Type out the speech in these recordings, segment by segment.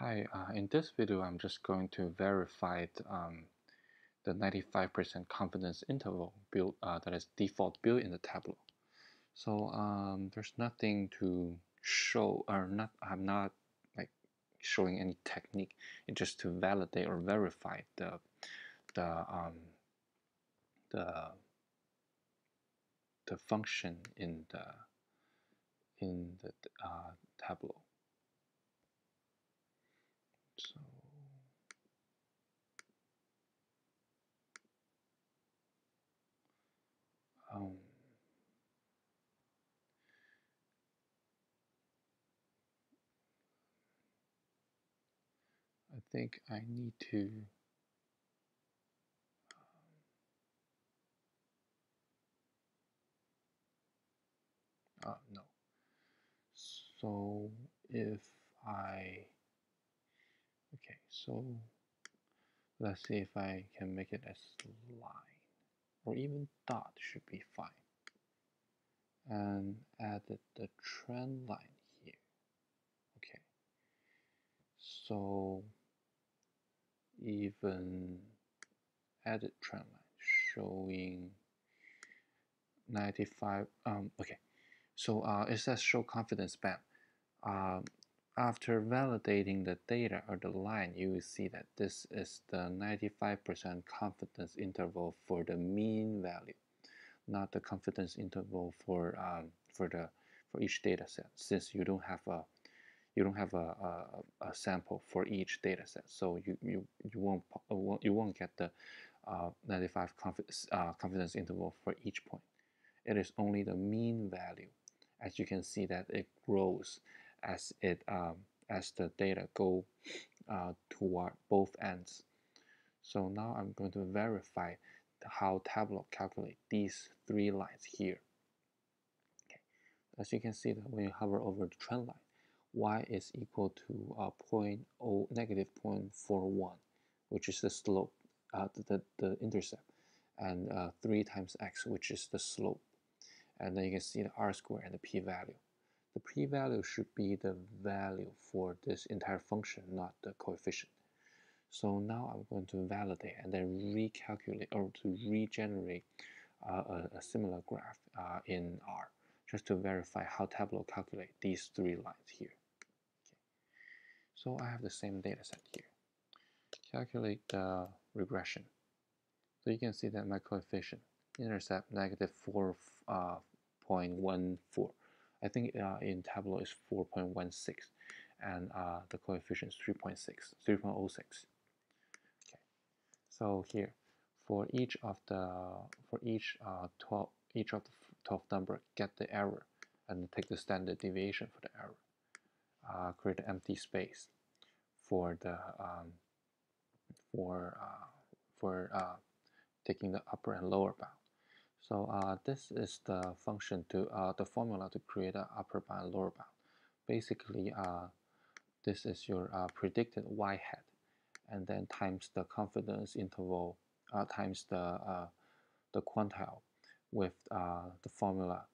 Hi, uh, in this video I'm just going to verify um, the 95% confidence interval built uh, that is default built in the Tableau. So um, there's nothing to show or not I'm not like showing any technique it's just to validate or verify the the um, the the function in the in the uh, Tableau. Think I need to um, uh, no. So if I Okay, so let's see if I can make it as line or even dot should be fine. And add the trend line here. Okay, so even added trend line showing 95 um okay. So uh, it says show confidence band. Um, after validating the data or the line, you will see that this is the 95% confidence interval for the mean value, not the confidence interval for um, for the for each data set, since you don't have a you don't have a, a, a sample for each data set, so you you you won't you won't get the uh, 95 confidence uh, confidence interval for each point. It is only the mean value. As you can see that it grows as it um, as the data go uh, toward both ends. So now I'm going to verify how Tableau calculate these three lines here. Okay. As you can see that when you hover over the trend line, y is equal to uh, 0, negative 0.41, which is the slope, uh, the, the intercept, and uh, 3 times x, which is the slope. And then you can see the r square and the p-value. The p-value should be the value for this entire function, not the coefficient. So now I'm going to validate and then recalculate or to regenerate uh, a, a, similar graph uh, in R just to verify how Tableau calculate these three lines here. So I have the same data set here. Calculate the regression. So you can see that my coefficient intercept negative 4.14 uh, I think uh, in Tableau is 4.16 and uh, the coefficient is 3.6, 3.06. Okay, so here for each of the for each uh, 12 each of the 12 number get the error and take the standard deviation for the error. Uh, create empty space for the um, for uh, for uh, taking the upper and lower bound. So uh, this is the function to uh, the formula to create an upper bound lower bound. Basically, uh, this is your predicted y hat, and then times the confidence interval times the the quantile with the formula.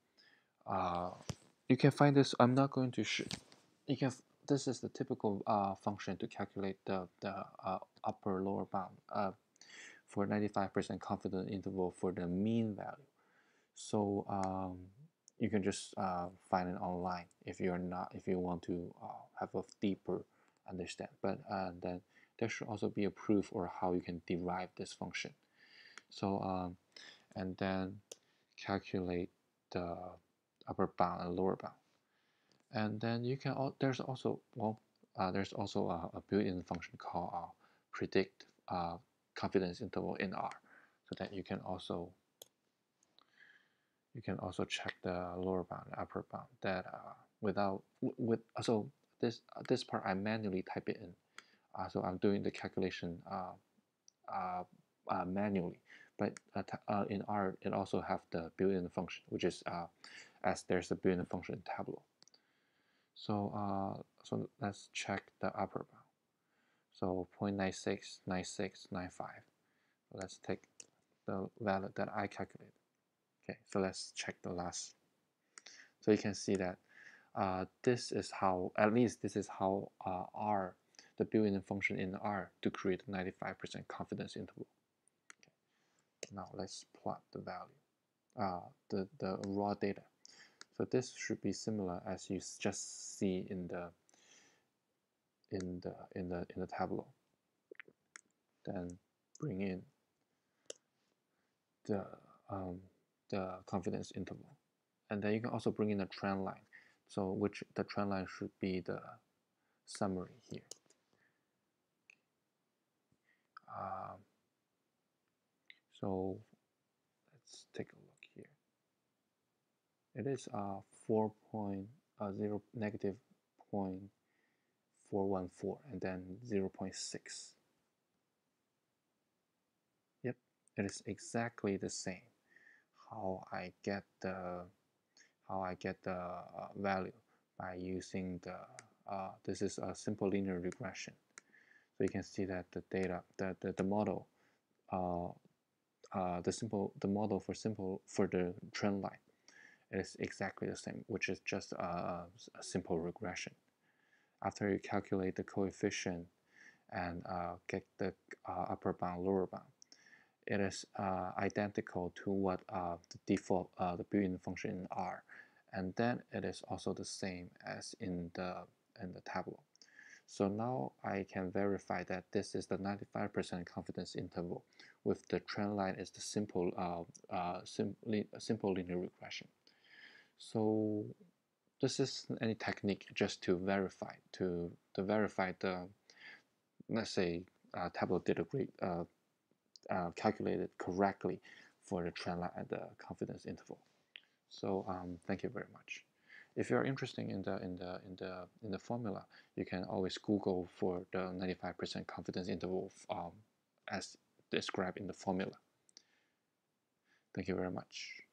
you can find this. I'm not going to. You can. This is the typical function to calculate the the upper lower bound for 95% confidence interval for the mean value. So um, you can just uh, find it online if you're not if you want to uh, have a deeper understand. But uh, then there should also be a proof or how you can derive this function. So um, and then calculate the upper bound and lower bound. And then you can there's also well uh, there's also a, a built-in function called uh, predict uh, confidence interval in R. So that you can also you can also check the lower bound upper bound that uh, without with so this uh, this part I manually type it in. Uh, so I'm doing the calculation manually. But in R it also have the built-in function which is as there's a built-in function in Tableau so uh, so let's check the upper bound so 0.969695. Let's take the value that I calculated. Okay, so let's check the last. So you can see that uh, this is how, at least this is how uh, R, the built-in function in R to create a 95% confidence interval. Okay. Now let's plot the value, uh, the, the raw data. So this should be similar as you just see in the in the in the in the tableau. Then bring in the um, the confidence interval, and then you can also bring in a trend line. So which the trend line should be the summary here. Um, so let's take a look. It is uh, 4 point, uh, 0 negative point 414 and then 0 0.6. Yep, it is exactly the same. How I get the how I get the uh, value by using the uh, this is a simple linear regression. So you can see that the data, the, the, the model, uh, uh, the simple the model for simple for the trend line is exactly the same, which is just a, a simple regression after you calculate the coefficient and uh, get the uh, upper bound, lower bound, it is uh, identical to what uh, the default, uh, the built-in function in R. And then it is also the same as in the, in the tableau. So now I can verify that this is the 95% confidence interval with the trend line is the simple, uh, uh, sim simple linear regression. So this is any technique just to verify to to verify the let's say uh, Tableau did a great uh, uh, calculated correctly for the trend line at the confidence interval. So um, thank you very much. If you are interested in the in the in the in the formula, you can always Google for the 95% confidence interval um, as described in the formula. Thank you very much.